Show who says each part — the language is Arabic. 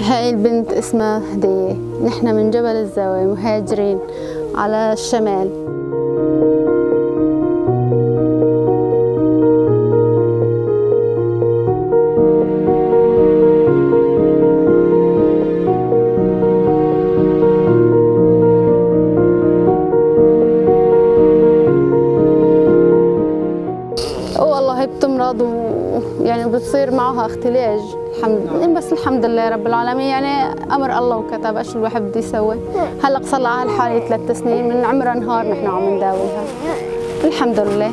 Speaker 1: هاي البنت اسمها هدية. نحن من جبل الزاوية مهاجرين على الشمال. والله بتمرض ويعني بتصير معها اختلاج. الحمد بس الحمد لله رب العالمين. يعني أمر الله وكتب إيش الواحد بده يسوي. هلا صار لها هالحاله ثلاث سنين من عمرها نهار نحن عم نداويها. الحمد لله.